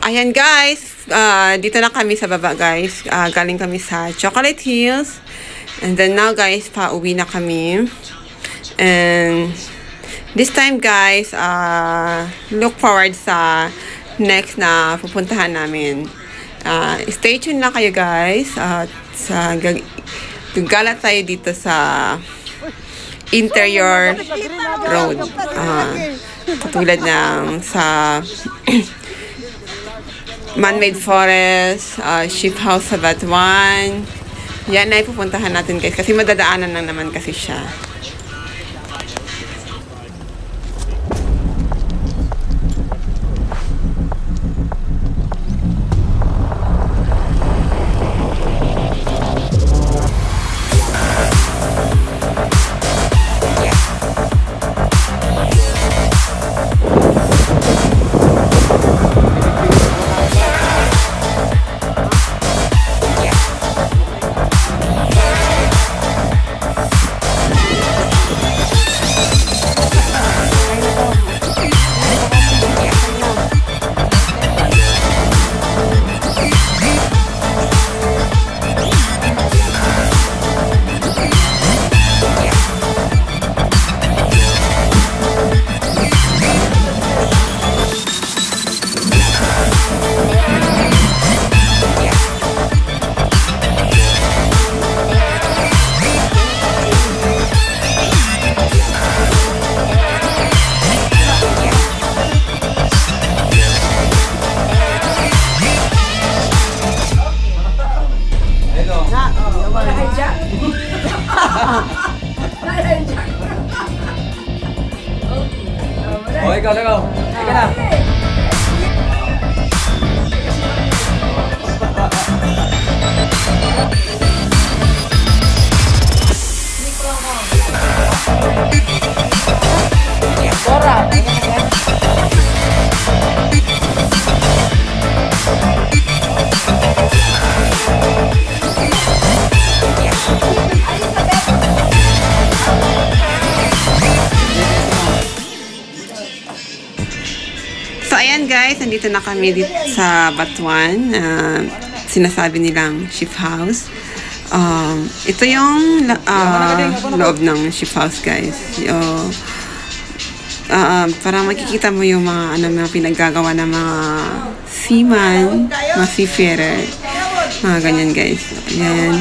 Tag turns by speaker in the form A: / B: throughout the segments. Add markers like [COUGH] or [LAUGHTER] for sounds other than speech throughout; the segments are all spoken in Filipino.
A: Ayan guys, Ah, dito na kami sa baba guys. Ah, galing kami sa Chocolate Hills. And then now guys, pauwi na kami. And this time guys, ah, look forward sa next na pupuntahan namin. Ah, stay tuned lang kayo guys. At sa gag- gagala tayo dito sa interior road. Ah, tulad ng sa man-made forest, uh, sheep house sa Batuan. Yan ay pupuntahan natin guys kasi madadaanan lang naman kasi siya. Nandito na kami dito sa Batuan. Uh, sinasabi nilang sheep house. Um, ito yung ah, loob ng sheep house guys. Yung, ah, parang makikita mo yung mga ano mga pinaggagawa ng mga seaman, mga seafarer. Mga ganyan guys. Ayan.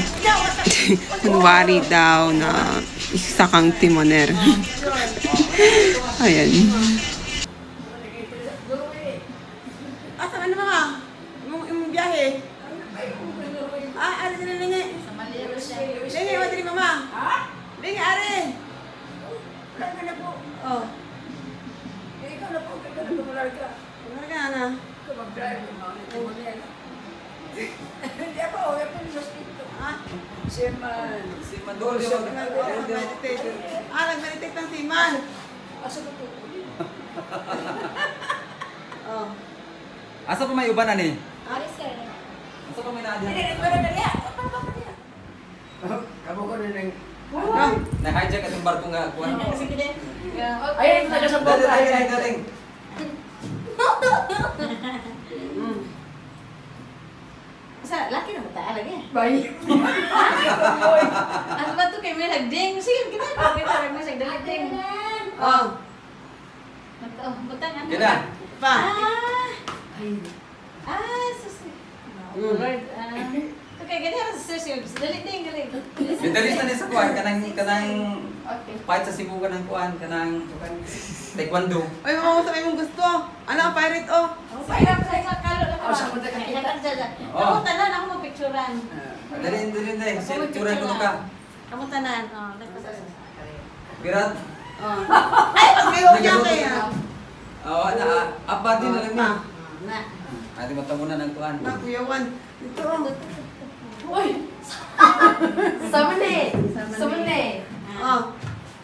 A: [LAUGHS] Kunwari daw na isa kang timoner. [LAUGHS] Ayan. Ah, nag-meditate ng siman.
B: Asa ko po? [LAUGHS]
A: Oh.
C: Asa pa may uban na ni?
B: Ari sir.
C: Asa pa may naadya?
B: Dili, pero dali. Apa ba ko
D: ko rin ng...
A: Ah.
C: Na-hijack itong barko nga. kuwan.
B: Sige din.
D: Ay, ito taga sa bota.
C: dali, dali, dali. [LAUGHS]
B: Sa laki na mata lagi.
D: Bay. [LAUGHS]
B: Ano ba to kay may nagding? Sige, kita ko kita rin mo sa ding.
A: Oh.
B: Oh, butang ano?
C: Gina.
A: Pa.
B: Ah. Ah, susi.
A: Mm.
B: Lord, ah. Okay, ganyan sa susi. Dali ding, dali.
C: Bitalis na sa kuwan. Kanang, kanang
B: Okay.
C: fight sa Cebu kanang kuwan. Kanang taekwondo.
A: Oy, mama, sa imong gusto. Ano pirate oh?
B: Oh, Pahirap sa mga kalo lang.
D: Oh, sa mga kakita.
C: Oh.
B: Tanan ako mapicturan.
C: Dali, dali, dali. Sinturan ko ka.
B: Kamu tanan. Oh, nagpasa.
C: Pirat.
A: Oh. Ay, pag kayo niya kaya.
C: Oo, na. Apa din alam niya.
B: Na.
C: Ate matamo na ng kuwan.
A: Na, kuyawan. Ito oh.
B: Uy! Samane! Samane!
A: Oh.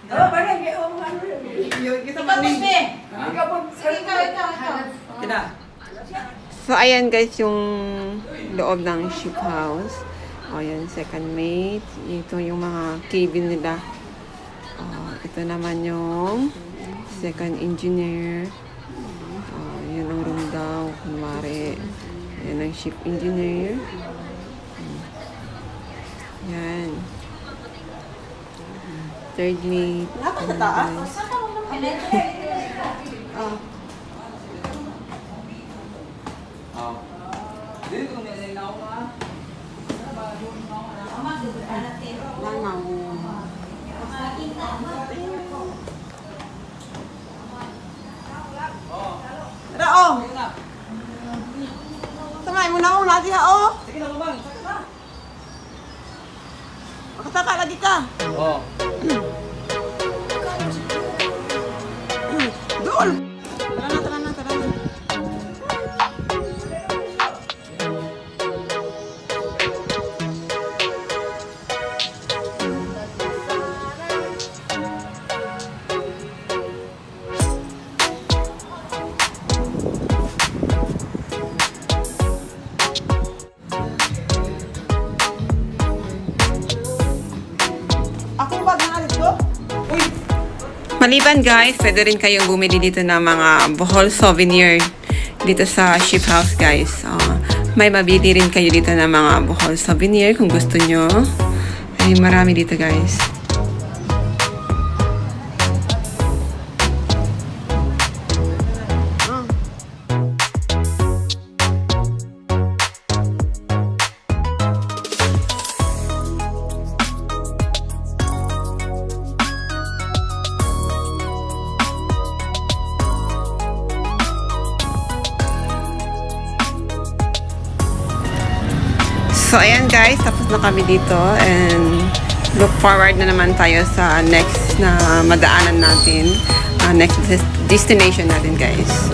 D: Oh, parang kayo ang ano yun.
A: Yung kita ni.
B: Pepe!
D: Ikaw,
B: ikaw, ikaw.
C: Kina.
A: So, ayan guys, yung loob ng ship house. O, yan, second mate. Ito yung mga cabin nila. O, ito naman yung second engineer. O, yan ang room daw. Kunwari, yan ang ship engineer. Yan. Third mate.
B: Sa taas.
C: Oh.
A: Langaw.
B: Rao.
C: Sige na.
B: Samay mo na ako lagi ha oh.
C: Sige na bang. Sige na.
B: Makasaka lagi ka.
C: Oh.
A: Maliban guys, pwede rin kayong bumili dito ng mga Bohol souvenir dito sa ship house guys. Ah, may mabili rin kayo dito ng mga Bohol souvenir kung gusto nyo. Ay, marami dito guys. Tapos na kami dito and look forward na naman tayo sa next na madaanan natin. ah, next des- destination natin guys.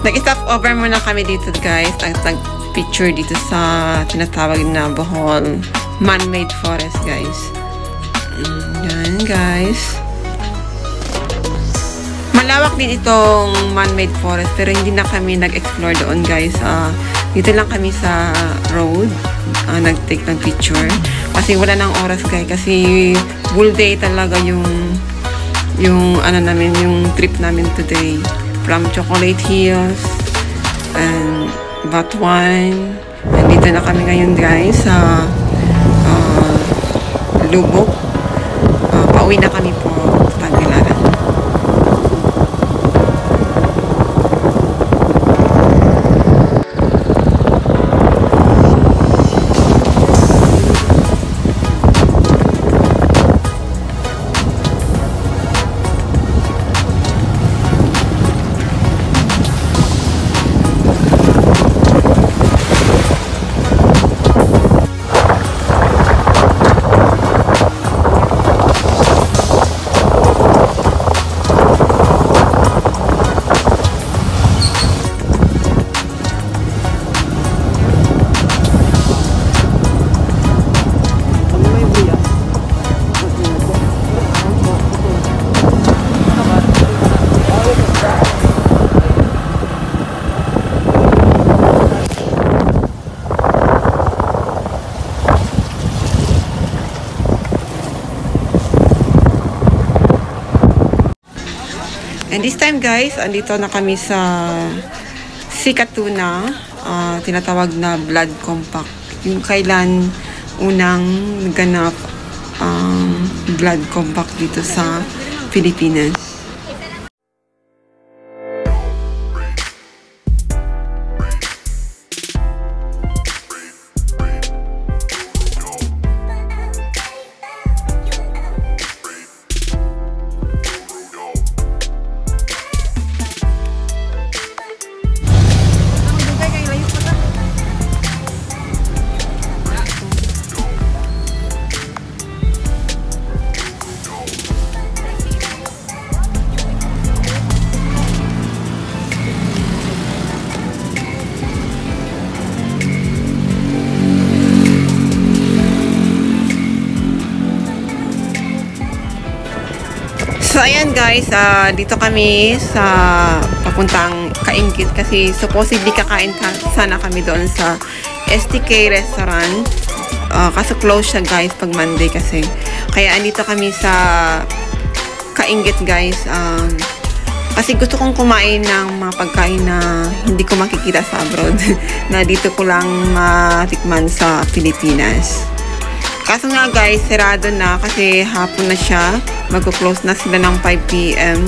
A: Nag-stop over muna kami dito guys nag-picture dito sa tinatawag na Bohol man-made forest guys. Yan guys. Malawak din itong man-made forest pero hindi na kami nag-explore doon guys. Ah, dito lang kami sa road ah, nag-take ng picture kasi wala nang oras guys kasi full day talaga yung yung ano namin yung trip namin today from Chocolate Hills and Batuan and dito na kami ngayon guys sa ah, Lubok. Ah, pauwi na kami po And this time guys, andito na kami sa Sikatuna, ah, tinatawag na blood compact. Yung kailan unang ganap ang blood compact dito sa Pilipinas. Ayan guys, ah, dito kami sa papuntang Kaingkit kasi supposedly kakain ka, sana kami doon sa STK restaurant. Ah, kaso close siya guys pag Monday kasi. Kaya andito kami sa Kaingkit guys. Um, kasi gusto kong kumain ng mga pagkain na hindi ko makikita sa abroad. [LAUGHS] na dito ko lang matikman sa Pilipinas. Kaso nga guys, sarado na kasi hapon na siya. Magko-close na sila ng 5pm.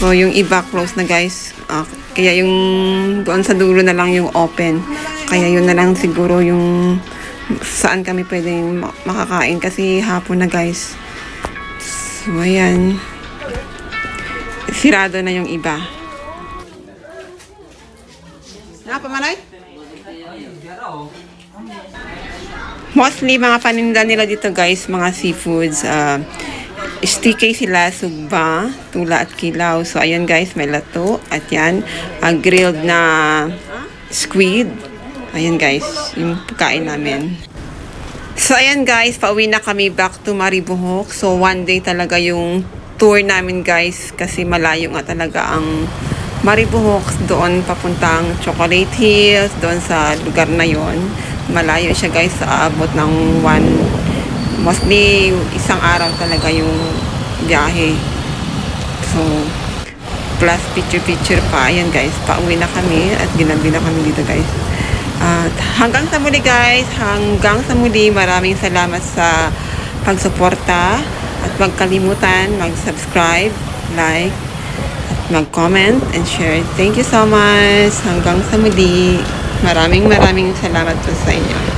A: So yung iba close na guys. Ah, kaya yung doon sa dulo na lang yung open. Kaya yun na lang siguro yung saan kami pwedeng ma- makakain kasi hapon na guys. So ayan. Sirado na yung iba. Napamalay? Mostly mga paninda nila dito guys, mga seafoods. Uh, sticky sila, sugba, tula at kilaw. So ayan guys, may lato. At yan, uh, grilled na squid. Ayan guys, yung pagkain namin. So ayan guys, pauwi na kami back to Maribohok. So one day talaga yung tour namin guys kasi malayo nga talaga ang Maribohok doon papuntang Chocolate Hills, doon sa lugar na yon. Malayo siya guys, sa abot ng one, mostly isang araw talaga yung biyahe. So, plus picture-picture pa. Ayan guys, pauwi na kami at ginabi na kami dito guys. At hanggang sa muli guys, hanggang sa muli, maraming salamat sa pagsuporta at huwag kalimutan mag-subscribe, like, mag-comment and share. Thank you so much. Hanggang sa muli. Maraming maraming salamat po sa inyo.